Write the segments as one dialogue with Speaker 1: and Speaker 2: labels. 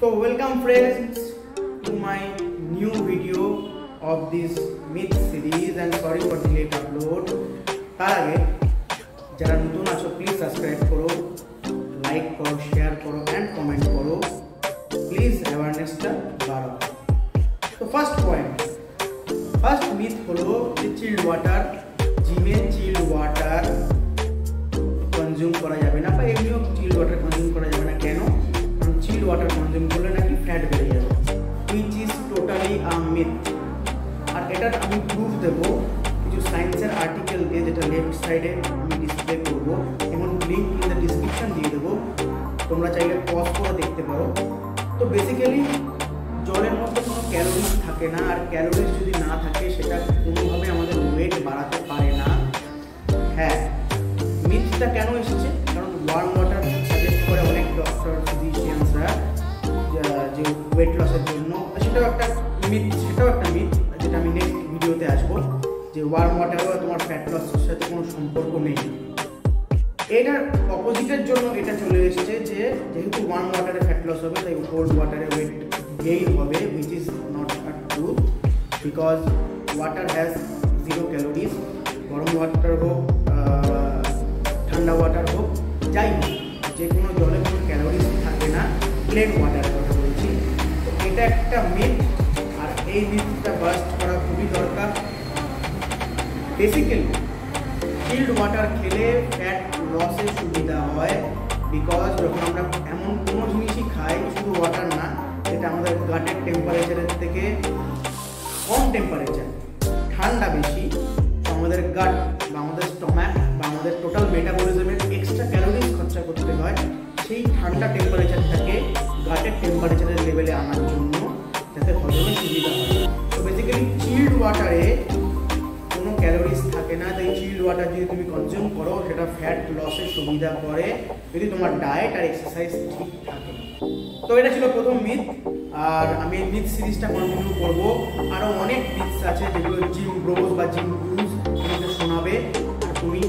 Speaker 1: So, welcome, friends, to my new video of this myth series. And sorry for delayed upload. তার আগে, যারা নতুন আছো please subscribe করো লাইক করো শেয়ার করো অ্যান্ড কমেন্ট করো। প্লিজ অ্যাওয়ারনেসটা বাড়াও। তো ফার্স্ট পয়েন্ট ফার্স্ট মিথ হলো যে চিল্ড ওয়াটার জিমে চিল্ড ওয়াটার কনজিউম করা যাবে না, বা এমনিও chilled water totally a myth আর এটার আমি প্রুফ দেবো, কিছু সায়েন্সের আর্টিকেল দিয়ে যেটা লেফট সাইডে আমি ডিসপ্লে করব এবং লিঙ্ক ইন দ্য ডিসক্রিপশন দিয়ে দেবো, তোমরা চাইলে পজ করে দেখতে পারো। তো বেসিক্যালি জলের মধ্যে কোনো ক্যালোরিজ থাকে না, আর ক্যালোরিজ যদি না থাকে, সেটা কোনোভাবে আমাদের ওয়েট বাড়াতে পারে না। হ্যাঁ মিথটা কেন এসেছে? কারণ ওয়ার্ম ওয়াটার সাজেস্ট করে অনেক ডক্টর ফিজিশিয়ানসরা যে ওয়েট লসের জন্য। সেটাও একটা মিথ সেটাও একটা মিথ যেটা আমি নেক্সট ভিডিওতে আসব, যে ওয়ার্ম ওয়াটারও তোমার ফ্যাট লসের সাথে কোনো সম্পর্ক নেই। এটার অপোজিটের জন্য এটা চলে এসেছে যে, যেহেতু ওয়ার্ম ওয়াটারে ফ্যাট লস হবে, তাই কোল্ড ওয়াটারে ওয়েট গেইন হবে which is not a true because water has zero calories গরম ওয়াটার হোক ঠান্ডা ওয়াটার হোক, যাই হোক, যে কোনো জলে কোনো ক্যালোরিজ থাকে না প্লেন ওয়াটার কথা বলছি। তো এটা একটা মিথ এই মিথটা বাস্ট করা খুবই দরকার। বেসিক্যালি চিল্ড ওয়াটার খেলে ফ্যাট লসের সুবিধা হয় বিকজ যখন আমরা এমন কোনো জিনিসই খাই, শুধু ওয়াটার না, যেটা আমাদের গাটের টেম্পারেচারের থেকে কম টেম্পারেচার ঠান্ডা বেশি আমাদের গাট বা আমাদের স্টমাক বা আমাদের টোটাল মেটাবলিজমের এক্সট্রা ক্যালোরিজ খরচা করতে হয়, সেই ঠান্ডা টেম্পারেচারটাকে ফ্যাট লসের সুবিধা করে যদি তোমার ডায়েট আর এক্সারসাইজ ঠিক থাকে। তো এটা ছিল প্রথম মিথ আর আমি মিথ সিরিজটা কন্টিনিউ করব। আরও অনেক মিথস আছে যেগুলো জিম গ্রোজ বা জিম গ্রুজ তোমাকে শোনাবে। আর তুমি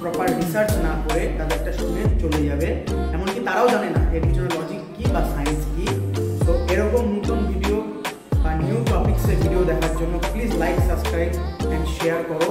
Speaker 1: প্রপার রিসার্চ না করে তাদেরটা শুনে চলে যাবে। এমনকি তারাও জানে না এর পিছনে লজিক কী বা সায়েন্স কী। তো এরকম নতুন ভিডিও বা নিউ টপিক্সের ভিডিও দেখার জন্য please like subscribe and share করো।